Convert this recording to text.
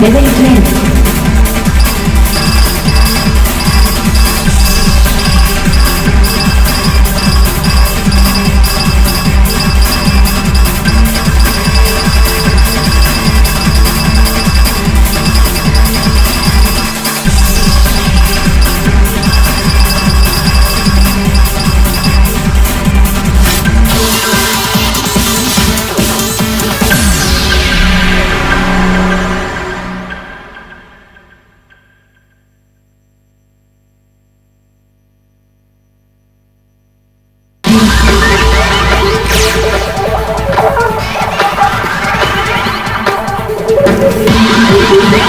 Wir sehen uns.